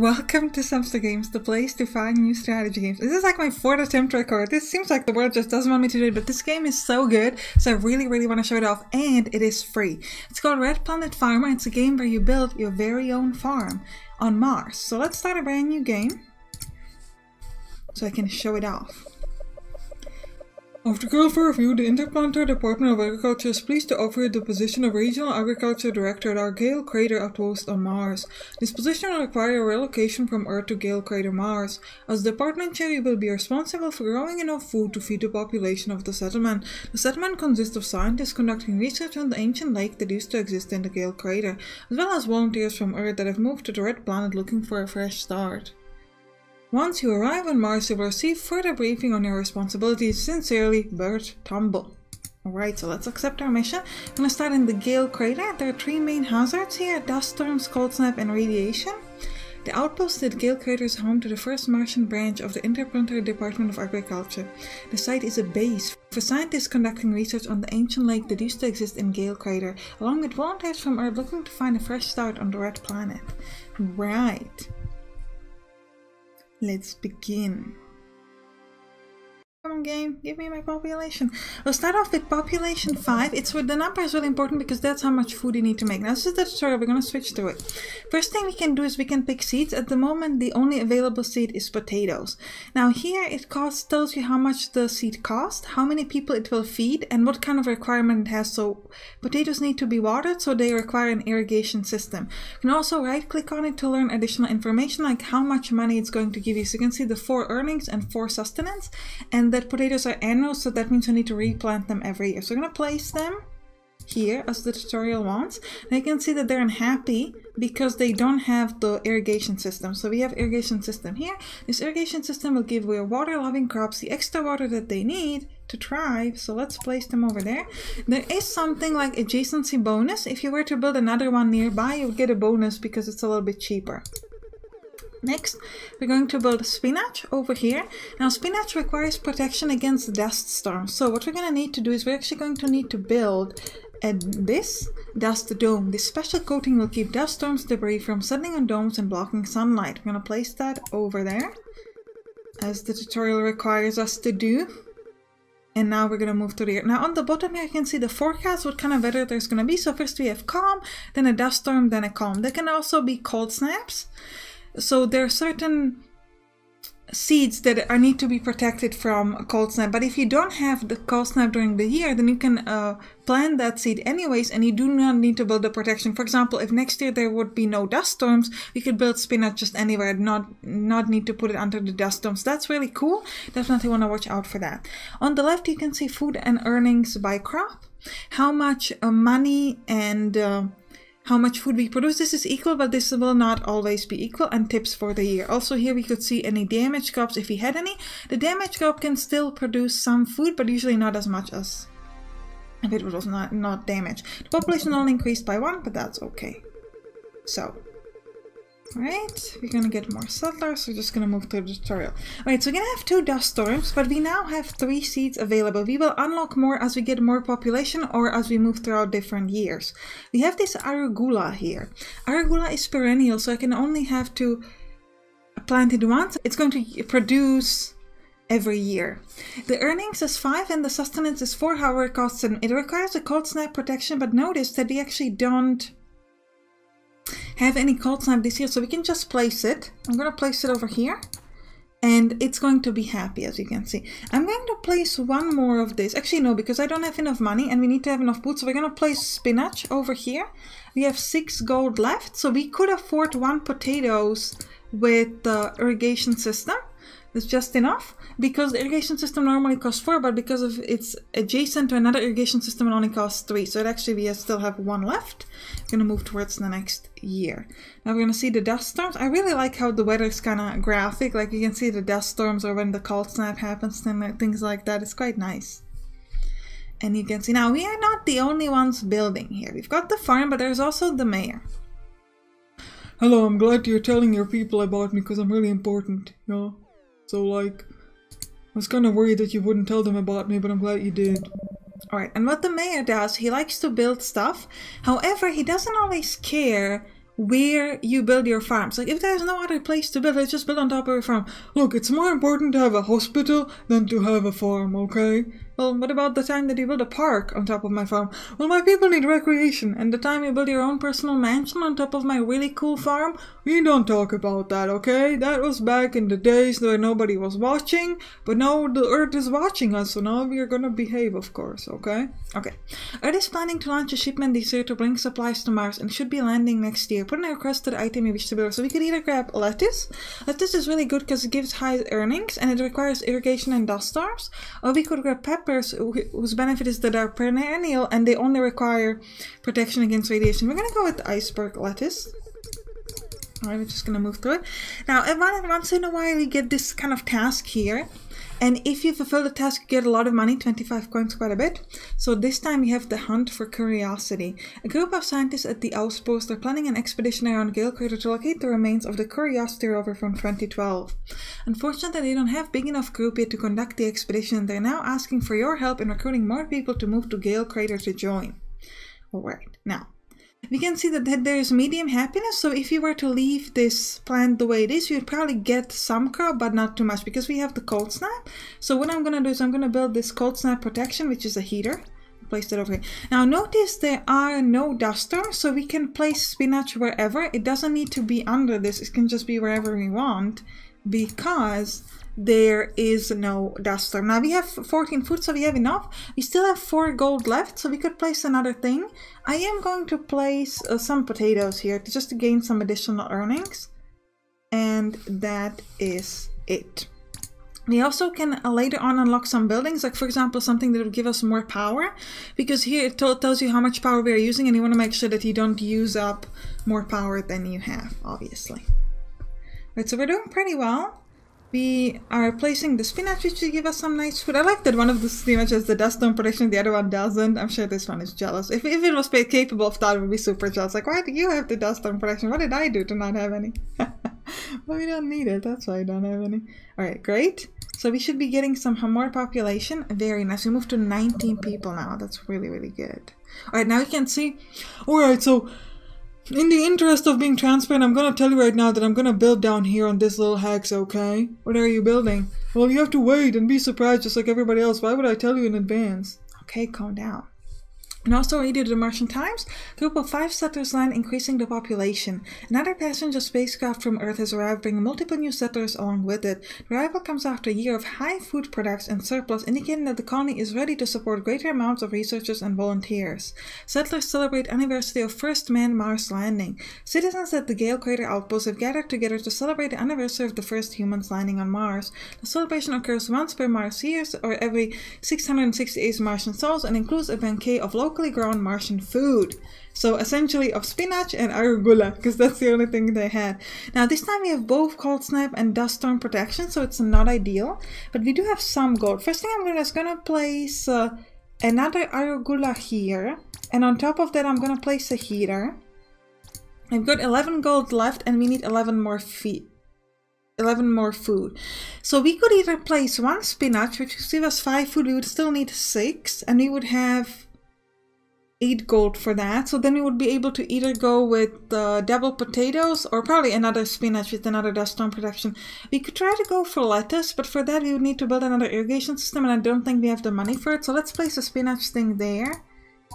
Welcome to Sampstra Games, the place to find new strategy games. This is like my fourth attempt to record. This seems like the world just doesn't want me to do it, but this game is so good, so I really, really want to show it off, and it is free. It's called Red Planet Farming, it's a game where you build your very own farm on Mars. So let's start a brand new game, so I can show it off. After careful review, the Interplanetary Department of Agriculture is pleased to offer you the position of Regional Agriculture Director at our Gale Crater outpost on Mars. This position will require a relocation from Earth to Gale Crater Mars. As department chair, will be responsible for growing enough food to feed the population of the settlement. The settlement consists of scientists conducting research on the ancient lake that used to exist in the Gale Crater, as well as volunteers from Earth that have moved to the Red Planet looking for a fresh start. Once you arrive on Mars, you will receive further briefing on your responsibilities. Sincerely, Bert Tumble. Alright, so let's accept our mission. I'm gonna start in the Gale Crater. There are three main hazards here, dust storms, cold snap, and radiation. The outpost at Gale Crater is home to the first Martian branch of the Interplanetary Department of Agriculture. The site is a base for scientists conducting research on the ancient lake that used to exist in Gale Crater, along with volunteers from Earth looking to find a fresh start on the Red Planet. Right. Let's begin. Game, give me my population. We'll start off with population 5. It's where the number is really important because that's how much food you need to make. Now this is the tutorial, we're gonna switch to it. First thing we can do is we can pick seeds. At the moment the only available seed is potatoes. Now here it costs tells you how much the seed costs, how many people it will feed, and what kind of requirement it has. So potatoes need to be watered, so they require an irrigation system. You can also right click on it to learn additional information like how much money it's going to give you. So you can see the four earnings and four sustenance. And that potatoes are annual, so that means I need to replant them every year. So I'm to place them here as the tutorial wants. And you can see that they're unhappy because they don't have the irrigation system. So we have irrigation system here. This irrigation system will give your water-loving crops the extra water that they need to thrive. So let's place them over there. There is something like adjacency bonus. If you were to build another one nearby, you would get a bonus because it's a little bit cheaper. Next, we're going to build spinach over here. Now, spinach requires protection against dust storms. So what we're going to need to do is we're actually going to need to build a, this dust dome. This special coating will keep dust storms debris from settling on domes and blocking sunlight. We're going to place that over there, as the tutorial requires us to do. And now we're going to move to the. Now on the bottom here you can see the forecast, what kind of weather there's going to be. So first we have calm, then a dust storm, then a calm. There can also be cold snaps. So there are certain seeds that are need to be protected from a cold snap. But if you don't have the cold snap during the year, then you can uh, plant that seed anyways, and you do not need to build the protection. For example, if next year there would be no dust storms, we could build spinach just anywhere, not not need to put it under the dust storms. That's really cool. Definitely want to watch out for that. On the left, you can see food and earnings by crop, how much uh, money and uh, how much food we produce. This is equal, but this will not always be equal, and tips for the year. Also here we could see any damaged crops if we had any. The damaged crop can still produce some food, but usually not as much as if it was not, not damaged. The population only increased by one, but that's okay. So, Right, we're gonna get more settlers, we're just gonna move to the tutorial. Alright, so we're gonna have two dust storms, but we now have three seeds available. We will unlock more as we get more population or as we move throughout different years. We have this arugula here. Arugula is perennial, so I can only have to plant it once. It's going to produce every year. The earnings is 5 and the sustenance is 4, however it costs and it requires a cold snap protection, but notice that we actually don't have any cold snap this year, so we can just place it. I'm going to place it over here. And it's going to be happy, as you can see. I'm going to place one more of this. Actually, no, because I don't have enough money and we need to have enough food. So we're going to place spinach over here. We have six gold left. So we could afford one potatoes with the irrigation system. That's just enough because the irrigation system normally costs four, but because of it's adjacent to another irrigation system, it only costs three. So it actually we still have one left. We're gonna move towards the next year. Now we're gonna see the dust storms. I really like how the weather is kind of graphic. Like you can see the dust storms or when the cold snap happens and things like that. It's quite nice. And you can see now we are not the only ones building here. We've got the farm, but there's also the mayor. Hello, I'm glad you're telling your people about me because I'm really important, know? So like, I was kind of worried that you wouldn't tell them about me, but I'm glad you did. Alright, and what the mayor does, he likes to build stuff. However, he doesn't always care where you build your farms. Like if there's no other place to build, let's just build on top of your farm. Look, it's more important to have a hospital than to have a farm, okay? Well, what about the time that you build a park on top of my farm? Well, my people need recreation, and the time you build your own personal mansion on top of my really cool farm? We don't talk about that, okay? That was back in the days where nobody was watching, but now the Earth is watching us, so now we are gonna behave, of course, okay? Okay. Earth is planning to launch a shipment this year to bring supplies to Mars and should be landing next year. Put in a request to the item you wish to build. So we could either grab lettuce. Lettuce is really good because it gives high earnings and it requires irrigation and dust storms. Or we could grab pepper whose benefit is that they're perennial and they only require protection against radiation. We're gonna go with iceberg lettuce. Alright, we're just gonna move through it. Now, once in a while you get this kind of task here and if you fulfill the task, you get a lot of money, 25 coins, quite a bit. So this time we have the Hunt for Curiosity. A group of scientists at the outpost are planning an expedition around Gale Crater to locate the remains of the Curiosity rover from 2012. Unfortunately, they don't have big enough group yet to conduct the expedition. They're now asking for your help in recruiting more people to move to Gale Crater to join. Alright, now we can see that there's medium happiness so if you were to leave this plant the way it is you'd probably get some crop but not too much because we have the cold snap. So what i'm gonna do is i'm gonna build this cold snap protection which is a heater place it over here now notice there are no dust storms so we can place spinach wherever it doesn't need to be under this it can just be wherever we want because there is no duster. Now we have 14 food, so we have enough. We still have 4 gold left, so we could place another thing. I am going to place uh, some potatoes here to, just to gain some additional earnings. And that is it. We also can uh, later on unlock some buildings, like for example something that will give us more power, because here it tells you how much power we are using and you want to make sure that you don't use up more power than you have, obviously. Right, so we're doing pretty well. We are placing the spinach which will give us some nice food. I like that one of the spinach has the dust storm protection, the other one doesn't. I'm sure this one is jealous. If, if it was capable of that, it would be super jealous. Like, why do you have the dust storm protection? What did I do to not have any? well, we don't need it. That's why I don't have any. Alright, great. So we should be getting some more population. Very nice. We moved to 19 people now. That's really, really good. Alright, now you can see. Alright, so in the interest of being transparent, I'm gonna tell you right now that I'm gonna build down here on this little hex, okay? What are you building? Well, you have to wait and be surprised just like everybody else. Why would I tell you in advance? Okay, calm down. And also read the Martian Times, group of five settlers land increasing the population. Another passenger spacecraft from Earth has arrived bringing multiple new settlers along with it. The arrival comes after a year of high food products and surplus, indicating that the colony is ready to support greater amounts of researchers and volunteers. Settlers celebrate anniversary of first manned Mars landing. Citizens at the Gale Crater outpost have gathered together to celebrate the anniversary of the first humans landing on Mars. The celebration occurs once per Mars years or every 668 Martian sols and includes a banquet of local locally grown Martian food. So essentially of spinach and arugula, because that's the only thing they had. Now this time we have both cold snap and dust storm protection, so it's not ideal. But we do have some gold. First thing I'm gonna, is gonna place uh, another arugula here. And on top of that I'm gonna place a heater. I've got 11 gold left and we need 11 more feet. 11 more food. So we could either place one spinach, which would give us 5 food, we would still need 6, and we would have 8 gold for that. So then we would be able to either go with the double potatoes or probably another spinach with another dust storm protection. We could try to go for lettuce, but for that we would need to build another irrigation system and I don't think we have the money for it. So let's place a spinach thing there.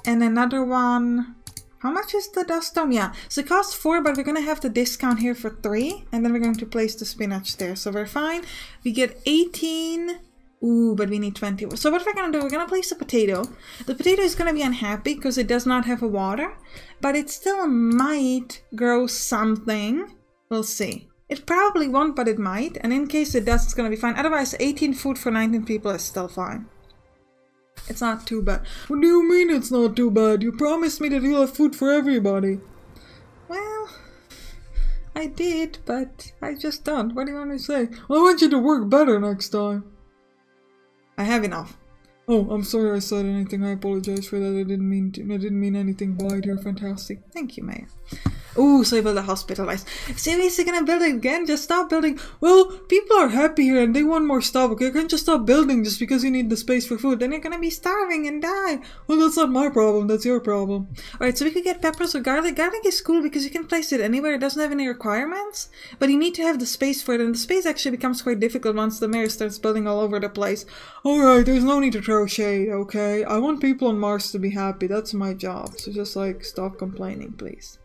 And another one... How much is the dust storm? Yeah, so it costs 4, but we're to have the discount here for 3. And then we're going to place the spinach there. So we're fine. We get 18 Ooh, but we need 20. So what we're gonna do, we're gonna place a potato. The potato is gonna be unhappy because it does not have a water, but it still might grow something. We'll see. It probably won't, but it might. And in case it does, it's gonna be fine. Otherwise, 18 food for 19 people is still fine. It's not too bad. What do you mean it's not too bad? You promised me that you'll have food for everybody. Well, I did, but I just don't. What do you want me to say? Well, I want you to work better next time. I have enough. Oh, I'm sorry I said anything. I apologize for that. I didn't mean to. I didn't mean anything by it. You're fantastic. Thank you, Mayor. Ooh, so you build a hospitalized. Seriously, gonna build it again? Just stop building. Well, people are happy here and they want more stuff. Okay, you can't just stop building just because you need the space for food. Then you're gonna be starving and die. Well, that's not my problem. That's your problem. Alright, so we could get peppers or garlic. Garlic is cool because you can place it anywhere. It doesn't have any requirements. But you need to have the space for it. And the space actually becomes quite difficult once the mayor starts building all over the place. Alright, there's no need to throw shade, okay? I want people on Mars to be happy. That's my job. So just like stop complaining, please.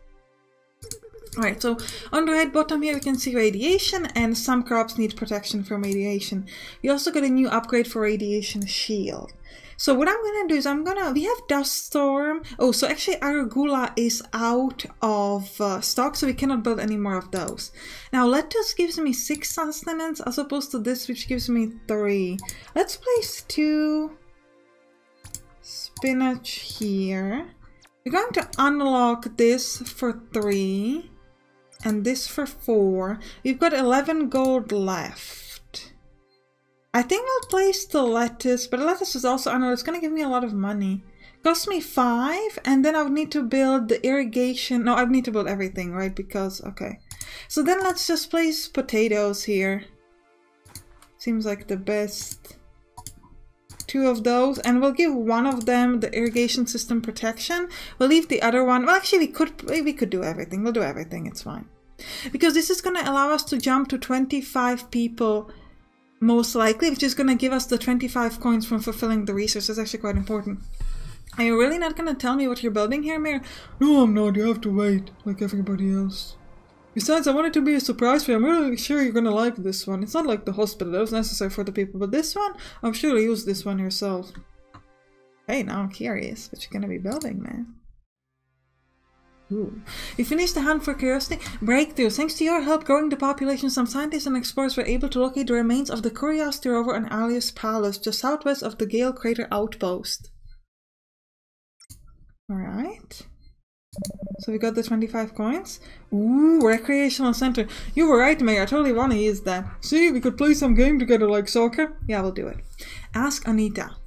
Alright, so on the right bottom here we can see radiation and some crops need protection from radiation. We also got a new upgrade for radiation shield. So what I'm gonna do is I'm gonna, we have dust storm. Oh, so actually Arugula is out of uh, stock, so we cannot build any more of those. Now lettuce gives me six sustenance as opposed to this which gives me three. Let's place two spinach here. We're going to unlock this for three and this for four. We've got 11 gold left. I think I'll place the lettuce, but lettuce is also, I know it's going to give me a lot of money. Cost me five, and then I would need to build the irrigation. No, I would need to build everything, right? Because, okay. So then let's just place potatoes here. Seems like the best two of those and we'll give one of them the irrigation system protection. We'll leave the other one well actually we could we could do everything. We'll do everything. It's fine. Because this is going to allow us to jump to 25 people most likely which is going to give us the 25 coins from fulfilling the research that's actually quite important. Are you really not going to tell me what you're building here mayor no i'm not. You have to wait like everybody else Besides, I want it to be a surprise for you. I'm really sure you're gonna like this one. It's not like the hospital, that was necessary for the people, but this one, I'm sure you'll use this one yourself. Hey, now I'm curious what you're gonna be building, man. Ooh. We finished the hunt for curiosity. Breakthrough. Thanks to your help growing the population, some scientists and explorers were able to locate the remains of the Curiosity rover on Aeolis Palus, just southwest of the Gale Crater outpost. Alright. So we got the 25 coins. Ooh, recreational center. You were right, May. I totally want to use that. See, we could play some game together like soccer. Yeah, we'll do it. Ask Anita.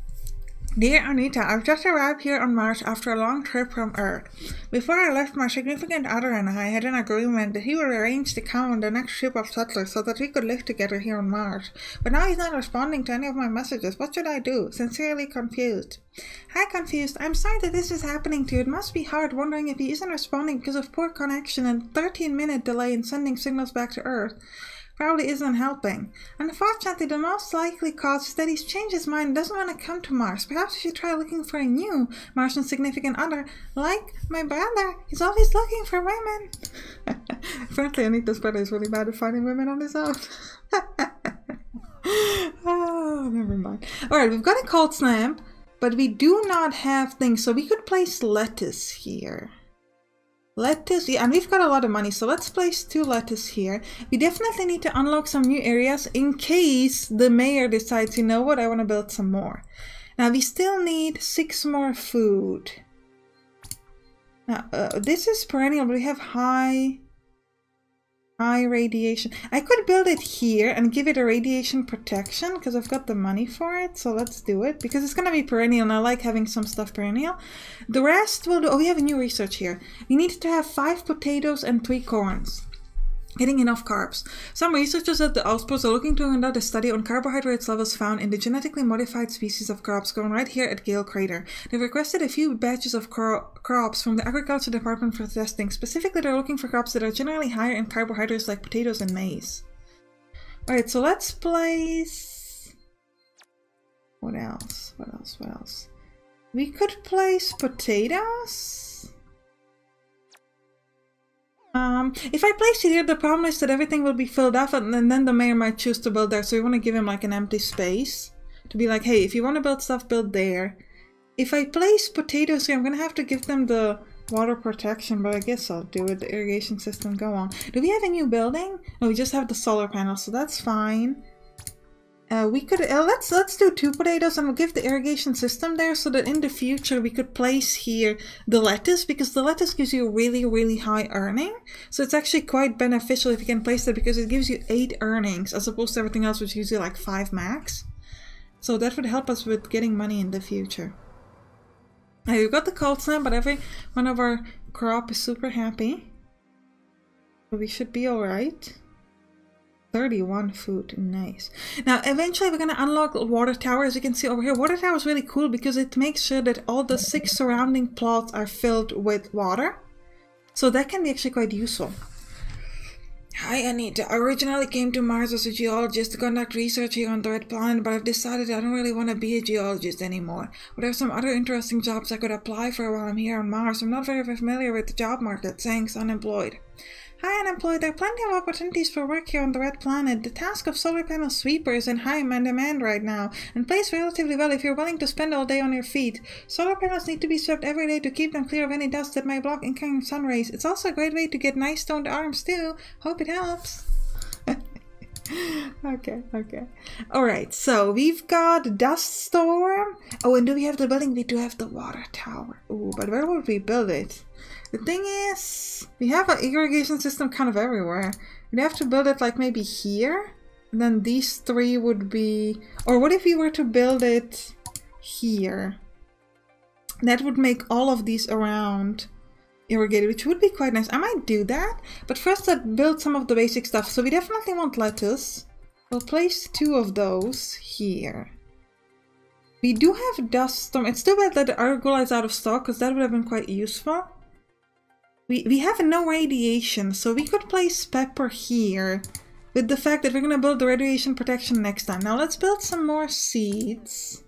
Dear Anita, I've just arrived here on Mars after a long trip from Earth. Before I left, my significant other and I had an agreement that he would arrange to come on the next ship of settlers so that we could live together here on Mars. But now he's not responding to any of my messages. What should I do? Sincerely confused. Hi, confused. I'm sorry that this is happening to you. It must be hard wondering if he isn't responding because of poor connection and 13 minute delay in sending signals back to Earth probably isn't helping. Unfortunately, the most likely cause is that he's changed his mind and doesn't want to come to Mars. Perhaps you should try looking for a new Martian significant other, like my brother. He's always looking for women. Frankly, this brother is really bad at finding women on his own. oh, never mind. Alright, we've got a cold snap, but we do not have things, so we could place lettuce here. Lettuce, yeah, and we've got a lot of money, so let's place two lettuce here. We definitely need to unlock some new areas in case the mayor decides, you know what, I want to build some more. Now, we still need six more food. Now, uh, this is perennial, but we have high High radiation. I could build it here and give it a radiation protection because I've got the money for it. So let's do it because it's going to be perennial and I like having some stuff perennial. The rest will do. Oh, we have a new research here. We need to have five potatoes and three corns getting enough carbs. Some researchers at the outpost are looking to conduct a study on carbohydrates levels found in the genetically modified species of crops grown right here at Gale Crater. They've requested a few batches of cro crops from the Agriculture Department for testing. Specifically, they're looking for crops that are generally higher in carbohydrates like potatoes and maize. Alright, so let's place... What else? What else? What else? We could place potatoes? Um, if I place it here, the problem is that everything will be filled up and then the mayor might choose to build there. So we want to give him like an empty space to be like, hey, if you want to build stuff, build there. If I place potatoes here, I'm going to have to give them the water protection, but I guess I'll do it. The irrigation system, go on. Do we have a new building? No, we just have the solar panel, so that's fine. Uh, we could uh, let's let's do two potatoes and we'll give the irrigation system there so that in the future we could place here the lettuce because the lettuce gives you really really high earning. So it's actually quite beneficial if you can place that because it gives you eight earnings as opposed to everything else which gives you like five max. So that would help us with getting money in the future. We've got the cold snap but every one of our crop is super happy. We should be alright. 31 food, nice. Now, eventually we're gonna unlock water tower, as you can see over here. Water tower is really cool because it makes sure that all the six surrounding plots are filled with water. So that can be actually quite useful. Hi Anita, I originally came to Mars as a geologist to conduct research here on the Red Planet, but I've decided I don't really want to be a geologist anymore. But there are some other interesting jobs I could apply for while I'm here on Mars. I'm not very familiar with the job market, thanks, unemployed. Hi unemployed, there are plenty of opportunities for work here on the Red Planet. The task of solar panel sweeper is in high demand right now, and pays relatively well if you're willing to spend all day on your feet. Solar panels need to be swept every day to keep them clear of any dust that may block incoming sun rays. It's also a great way to get nice toned arms too. Hope it helps. Okay, okay. Alright, so we've got Dust Storm. Oh, and do we have the building? We do have the water tower. Ooh, but where would we build it? The thing is, we have an irrigation system kind of everywhere. We'd have to build it like maybe here. And then these three would be... Or what if we were to build it here? That would make all of these around irrigated, which would be quite nice. I might do that, but first let's build some of the basic stuff. So we definitely want lettuce. We'll place two of those here. We do have dust storm. It's too bad that the arugula is out of stock because that would have been quite useful. We, we have no radiation, so we could place pepper here with the fact that we're going to build the radiation protection next time. Now let's build some more seeds.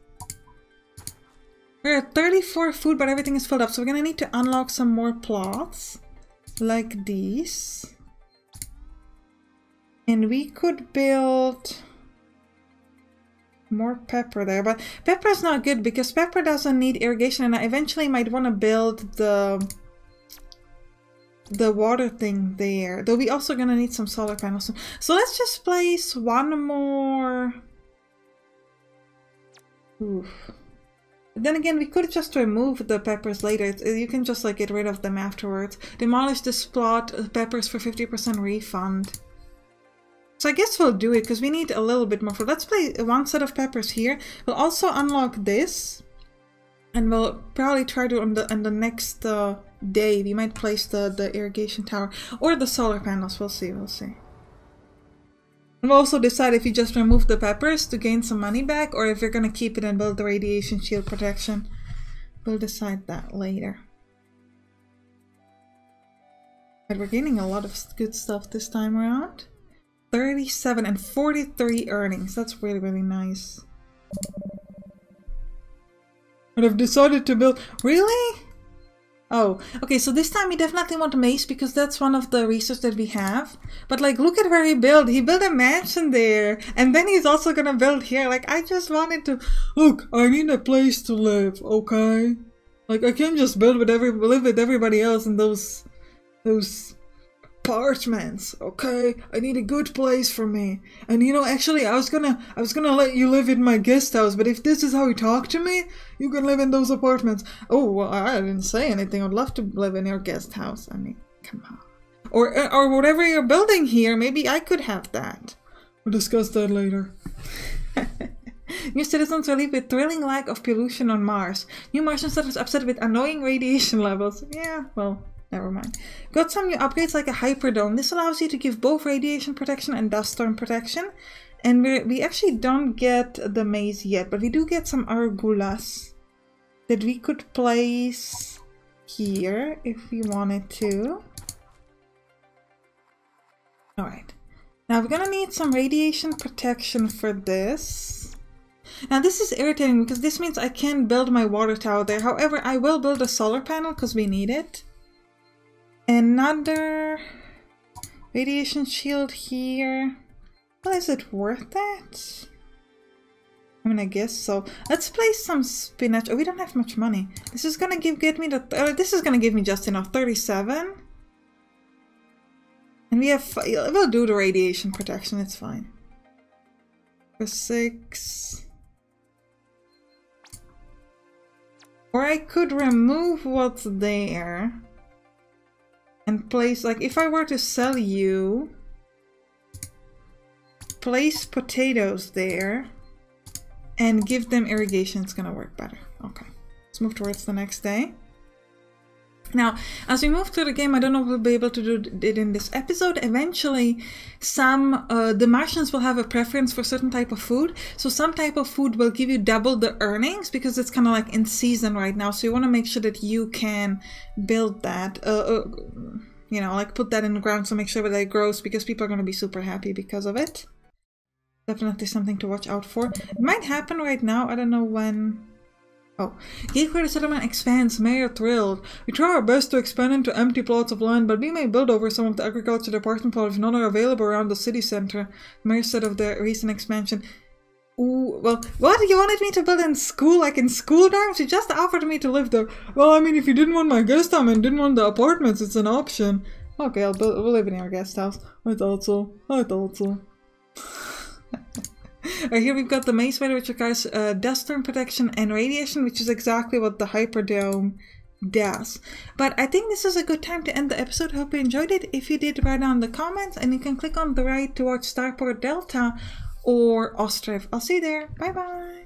We're at 34 food, but everything is filled up, so we're to need to unlock some more plots like these. And we could build more pepper there, but pepper is not good because pepper doesn't need irrigation and I eventually might want to build the the water thing there. Though we also gonna need some solar panels. So let's just place one more. Oof. Then again, we could just remove the peppers later. You can just like get rid of them afterwards. Demolish this plot, peppers for 50% refund. So I guess we'll do it because we need a little bit more. For Let's play one set of peppers here. We'll also unlock this. And we'll probably try to on the on the next uh, day we might place the, the irrigation tower or the solar panels. We'll see, we'll see. And also decide if you just remove the peppers to gain some money back or if you're gonna keep it and build the radiation shield protection. We'll decide that later. But we're gaining a lot of good stuff this time around. 37 and 43 earnings. That's really, really nice. But I've decided to build... Really? Oh, okay, so this time we definitely want maize because that's one of the research that we have. But like, look at where he built. He built a mansion there. And then he's also gonna build here. Like, I just wanted to... Look, I need a place to live, okay? Like, I can't just build with every... live with everybody else in those... those apartments, okay? I need a good place for me. And you know, actually, I was gonna, I was gonna let you live in my guest house, but if this is how you talk to me, you can live in those apartments. Oh, well, I didn't say anything. I'd love to live in your guest house. I mean, come on. Or, uh, or whatever you're building here, maybe I could have that. We'll discuss that later. New citizens relieve with thrilling lack of pollution on Mars. New Martian settlers upset with annoying radiation levels. Yeah, well, Never mind. Got some new upgrades like a Hyperdome. This allows you to give both radiation protection and dust storm protection. And we we actually don't get the maize yet, but we do get some Arugulas that we could place here if we wanted to. Alright. Now we're gonna need some radiation protection for this. Now this is irritating because this means I can't build my water tower there. However, I will build a solar panel because we need it. Another radiation shield here. Well, is it worth it? I mean, I guess so. Let's place some spinach. Oh, we don't have much money. This is gonna give get me the. Uh, this is gonna give me just enough. Thirty-seven. And we have. We'll do the radiation protection. It's fine. For six. Or I could remove what's there and place like if I were to sell you place potatoes there and give them irrigation it's gonna work better okay let's move towards the next day Now, as we move through the game, I don't know if we'll be able to do it in this episode. Eventually, some uh, the Martians will have a preference for certain type of food. So some type of food will give you double the earnings because it's kind of like in season right now. So you want to make sure that you can build that. Uh, uh, you know, like put that in the ground so make sure that it grows because people are going to be super happy because of it. Definitely something to watch out for. It might happen right now. I don't know when Oh. Gateway settlement expands, mayor thrilled. We try our best to expand into empty plots of land, but we may build over some of the agriculture department plots if none are available around the city center. Mayor said of the recent expansion. Ooh, well, what? You wanted me to build in school, like in school dorms? You just offered me to live there. Well, I mean, if you didn't want my guest house and didn't want the apartments, it's an option. Okay, I'll build, we'll live in our guest house. I thought so. I thought so. Right here we've got the Maze Spider which requires uh, dust storm protection and radiation, which is exactly what the Hyperdome does. But I think this is a good time to end the episode. Hope you enjoyed it. If you did, write down the comments and you can click on the right to watch Starport Delta or Ostriv. I'll see you there. Bye bye.